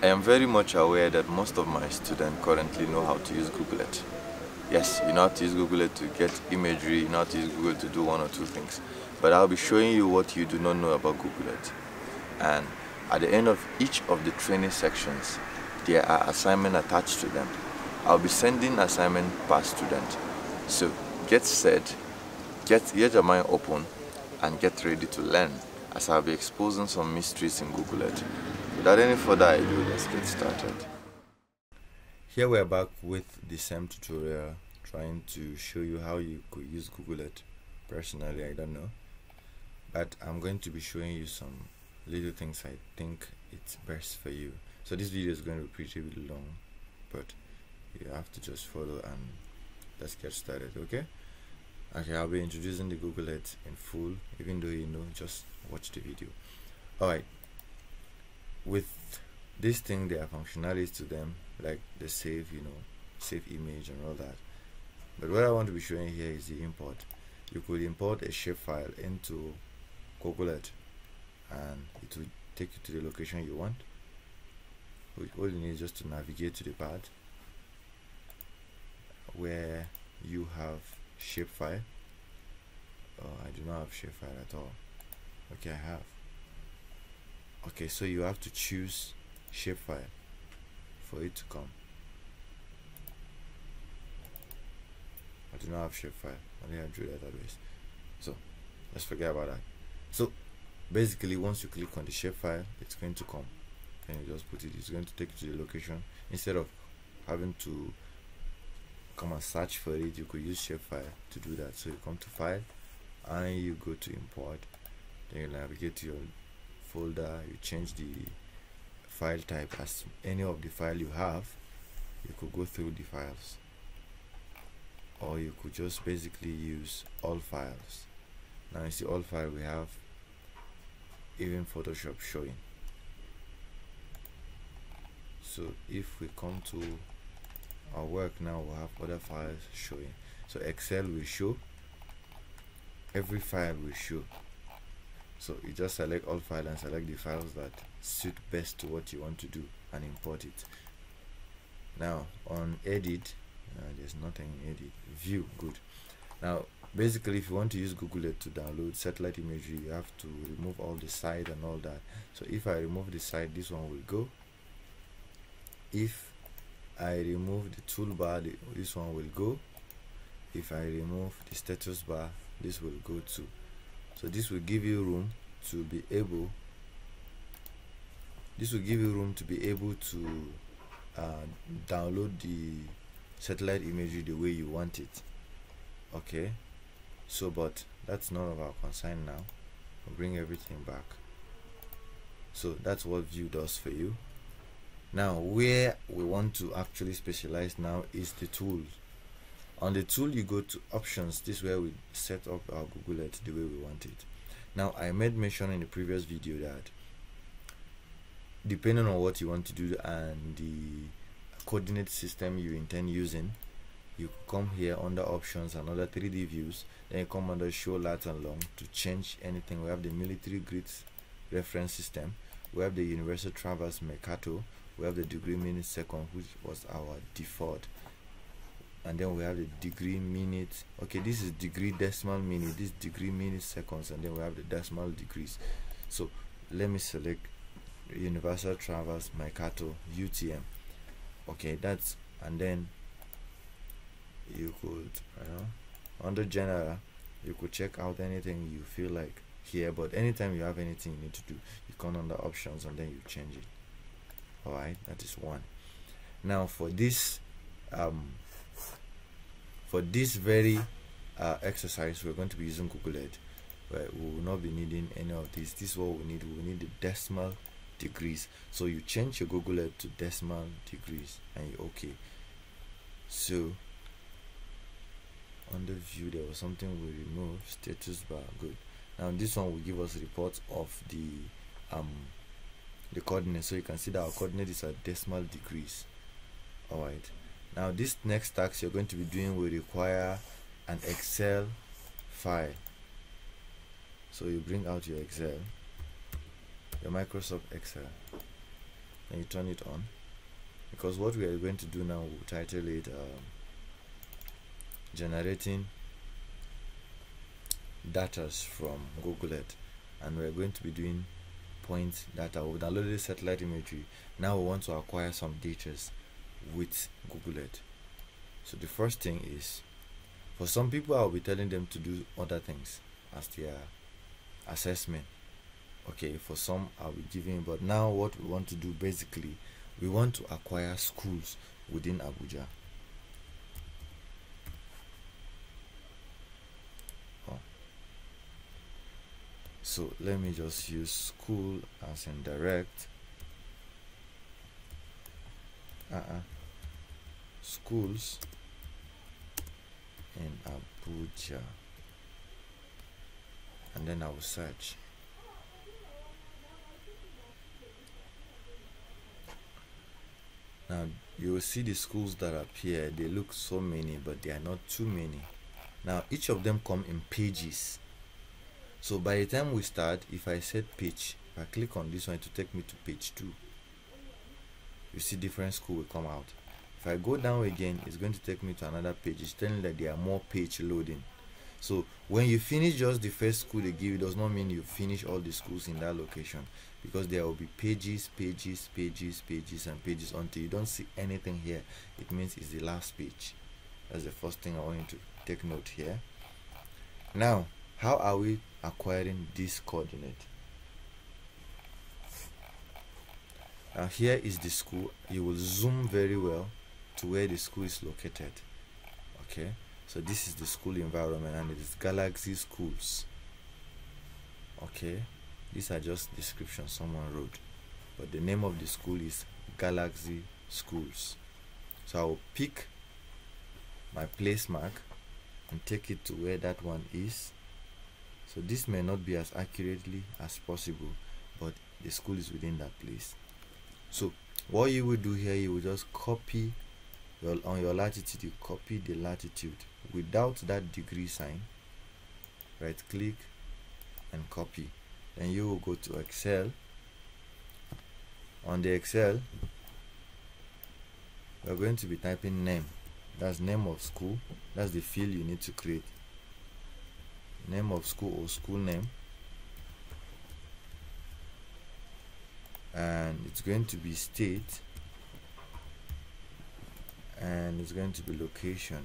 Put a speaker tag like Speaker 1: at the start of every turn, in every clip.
Speaker 1: I am very much aware that most of my students currently know how to use Google Earth. Yes, you know how to use Google Earth to get imagery, you know how to use Google to do one or two things. But I'll be showing you what you do not know about Google Earth. And at the end of each of the training sections, there are assignments attached to them. I'll be sending assignment per student. So get set, get, get your mind open, and get ready to learn as I'll be exposing some mysteries in Google Earth. Without any further ado, let's get started. Here we're back with the same tutorial trying to show you how you could use Google Earth. Personally, I don't know. But I'm going to be showing you some little things I think it's best for you. So this video is going to be pretty long, but you have to just follow and let's get started, okay? Okay, I'll be introducing the Google Earth in full, even though you know, just watch the video. Alright, with this thing there are functionalities to them like the save you know save image and all that. But what I want to be showing here is the import. You could import a shapefile into Earth and it will take you to the location you want. All you need is just to navigate to the part where you have shapefile oh, I do not have shapefile at all okay I have. Okay so you have to choose shapefile for it to come. I do not have shapefile I drew that database. So let's forget about that. So basically once you click on the shapefile it's going to come. And you just put it. It's going to take you to the location. Instead of having to come and search for it you could use shapefile to do that. So you come to file and you go to import then you navigate to your folder you change the file type. As any of the file you have you could go through the files. Or you could just basically use all files. Now you see all file we have even Photoshop showing. So if we come to our work now we'll have other files showing. So Excel will show. Every file will show so you just select all files and select the files that suit best to what you want to do and import it. Now on edit uh, there's nothing in edit. View good. Now basically if you want to use google Earth to download satellite imagery you have to remove all the side and all that. So if i remove the side this one will go. If i remove the toolbar this one will go. If i remove the status bar this will go too so this will give you room to be able this will give you room to be able to uh, download the satellite imagery the way you want it. Okay? So but that's none of our concern now. We'll bring everything back. So that's what view does for you. Now where we want to actually specialize now is the tools on the tool you go to options this is where we set up our google earth the way we want it. Now i made mention in the previous video that depending on what you want to do and the coordinate system you intend using you come here under options and other 3d views then you come under show lat and long to change anything. We have the military grids reference system we have the universal traverse mercator we have the degree minute second which was our default and then we have the degree minute okay this is degree decimal minute this degree minute seconds and then we have the decimal degrees. So let me select universal traverse mercator utm okay that's and then you could know under general you could check out anything you feel like here but anytime you have anything you need to do you come under options and then you change it. All right that is one. Now for this um for this very uh, exercise we're going to be using google earth but we will not be needing any of this. This is what we need. We need the decimal degrees. So you change your google earth to decimal degrees and you okay. So on the view there was something we removed. Status bar good. Now this one will give us reports of the um the coordinates. So you can see that our coordinate is decimal degrees. All right now this next task you're going to be doing will require an excel file. So you bring out your excel your microsoft excel and you turn it on. Because what we are going to do now we'll title it um, generating data from Google Earth. And we're going to be doing point data. We've downloaded satellite imagery. Now we want to acquire some data with Google Earth. So the first thing is for some people I'll be telling them to do other things as their assessment. Okay for some I'll be giving but now what we want to do basically we want to acquire schools within Abuja. Oh. so let me just use school as in direct uh-uh. Schools in Abuja. And then I will search. Now you will see the schools that appear. They look so many but they are not too many. Now each of them come in pages. So by the time we start if I set page I click on this one to take me to page 2 you see different school will come out. If I go down again it's going to take me to another page it's telling that there are more page loading. So when you finish just the first school they give it does not mean you finish all the schools in that location. Because there will be pages pages pages pages and pages until you don't see anything here. It means it's the last page. That's the first thing i want you to take note here. Now how are we acquiring this coordinate now here is the school. You will zoom very well to where the school is located. Okay? So this is the school environment and it is galaxy schools. Okay? These are just descriptions someone wrote. But the name of the school is galaxy schools. So i'll pick my place mark and take it to where that one is. So this may not be as accurately as possible but the school is within that place so what you will do here you will just copy your, on your latitude you copy the latitude without that degree sign. Right click and copy. Then you will go to excel. On the excel we're going to be typing name. That's name of school. That's the field you need to create. Name of school or school name and it's going to be state and it's going to be location.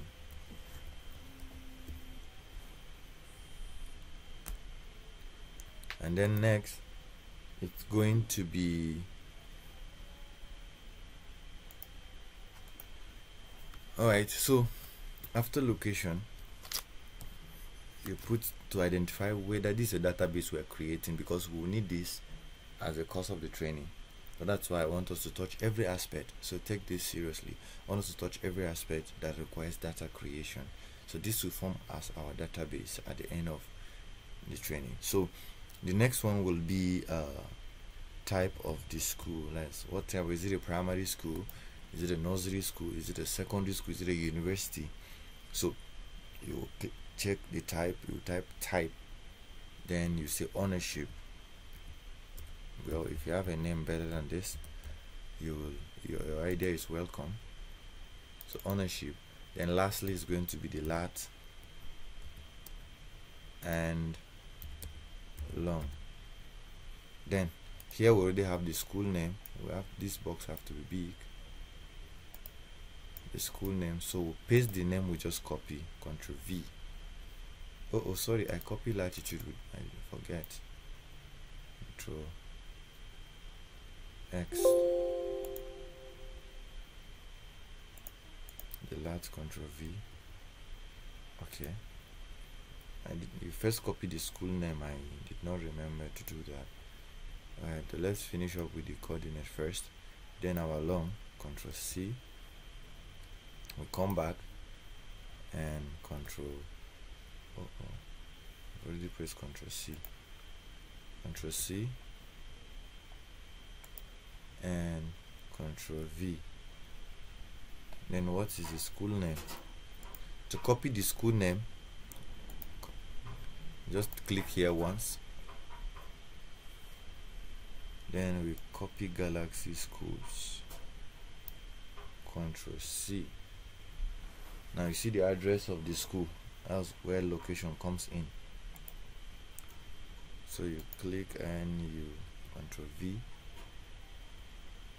Speaker 1: And then next it's going to be alright so after location you put to identify whether this is a database we're creating because we'll need this as a course of the training but that's why I want us to touch every aspect. So take this seriously. I want us to touch every aspect that requires data creation. So this will form as our database at the end of the training. So the next one will be uh, type of the school. Let's what type is it a primary school? Is it a nursery school? Is it a secondary school? Is it a university? So you check the type you type type then you say ownership well if you have a name better than this you will your, your idea is welcome. So ownership. Then lastly is going to be the lat and long then here we already have the school name. We have this box have to be big. The school name. So we'll paste the name we just copy. Control v. Oh, oh sorry. I copy latitude i forget. Control x. The lat control v. Okay. I did you first copy the school name. I did not remember to do that. Alright so let's finish up with the coordinate first. Then our long control C. We'll come back and control uh oh already press control C. Control C and control V. Then what is the school name? To copy the school name just click here once. Then we copy galaxy schools. Control c. Now you see the address of the school. That's where location comes in. So you click and you control v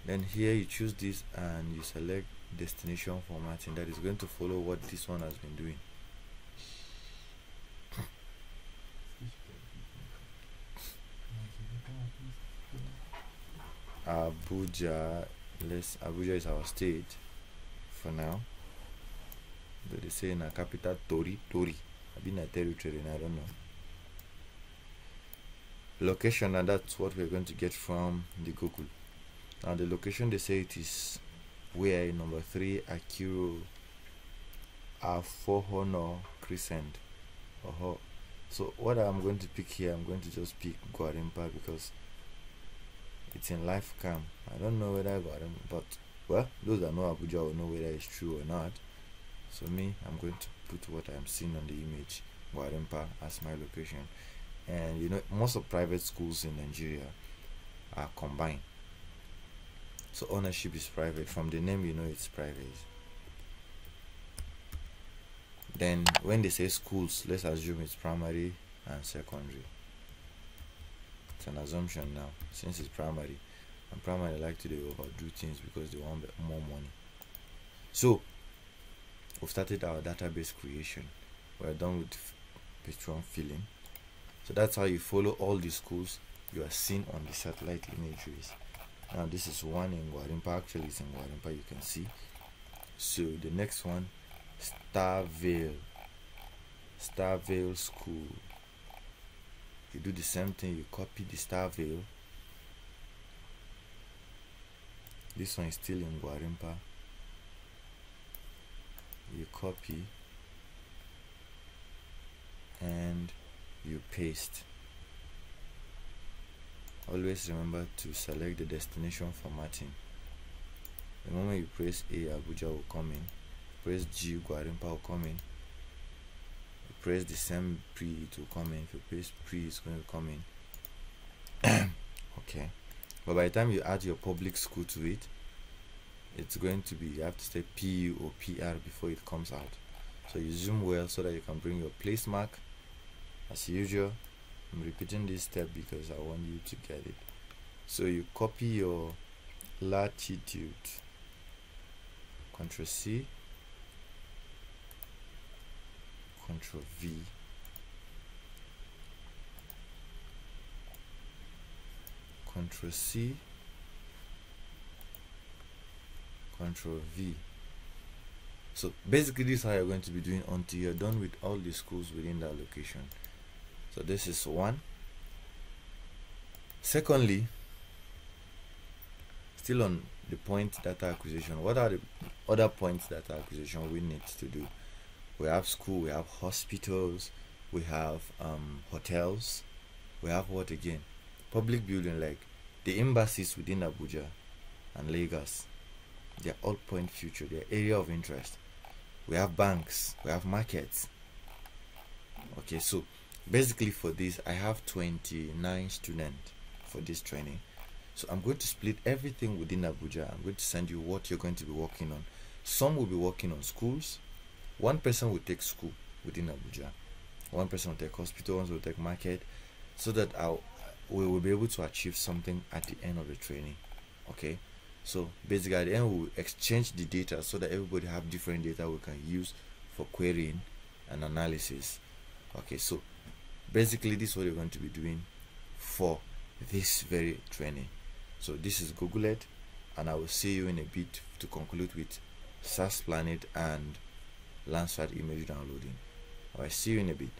Speaker 1: then here you choose this and you select destination formatting that is going to follow what this one has been doing. Abuja let's Abuja is our state for now. But they say in a capital Tori Tori. I've been a territory and I don't know. Location and that's what we're going to get from the Google now the location they say it is where number three Akiro Afohono Crescent. Uh-huh. so what I'm going to pick here I'm going to just pick Gwarimpa because it's in Life Camp I don't know whether Gwarimpa but well those that know Abuja will know whether it's true or not. So me I'm going to put what I'm seeing on the image Gwarimpa as my location. And you know most of private schools in Nigeria are combined so ownership is private. From the name you know it's private. Then when they say schools let's assume it's primary and secondary. It's an assumption now. Since it's primary and primary like to do overdo things because they want more money. So we've started our database creation. We're done with patron filling. So that's how you follow all the schools. You are seeing on the satellite imageries now this is one in Gwarimpa actually it's in Gwarimpa you can see. So the next one Starvale Starvale School. You do the same thing. You copy the Starvale this one is still in Gwarimpa you copy. And you paste always remember to select the destination formatting the moment you press A Abuja will come in. Press G Gwarimpa will come in. You press the same pre it will come in. If you press pre it's going to come in. Okay. But by the time you add your public school to it it's going to be you have to say PU or PR before it comes out. So you zoom well so that you can bring your place mark as usual I'm repeating this step because I want you to get it. So you copy your latitude Ctrl C Ctrl V Ctrl C Ctrl V. So basically this is how you're going to be doing until you're done with all the schools within that location so this is one. Secondly still on the point data acquisition what are the other points data acquisition we need to do? We have school we have hospitals we have um, hotels. We have what again? Public building like the embassies within abuja and lagos. They're all point future they're area of interest. We have banks we have markets. Okay so basically for this i have 29 students for this training. So i'm going to split everything within abuja. I'm going to send you what you're going to be working on. Some will be working on schools. One person will take school within abuja. One person will take hospital one will take market so that I'll, we will be able to achieve something at the end of the training okay? So basically at the end we'll exchange the data so that everybody have different data we can use for querying and analysis okay? So basically this is what you're going to be doing for this very training so this is google Earth and i will see you in a bit to conclude with SAS Planet and Landsat image downloading. I will see you in a bit.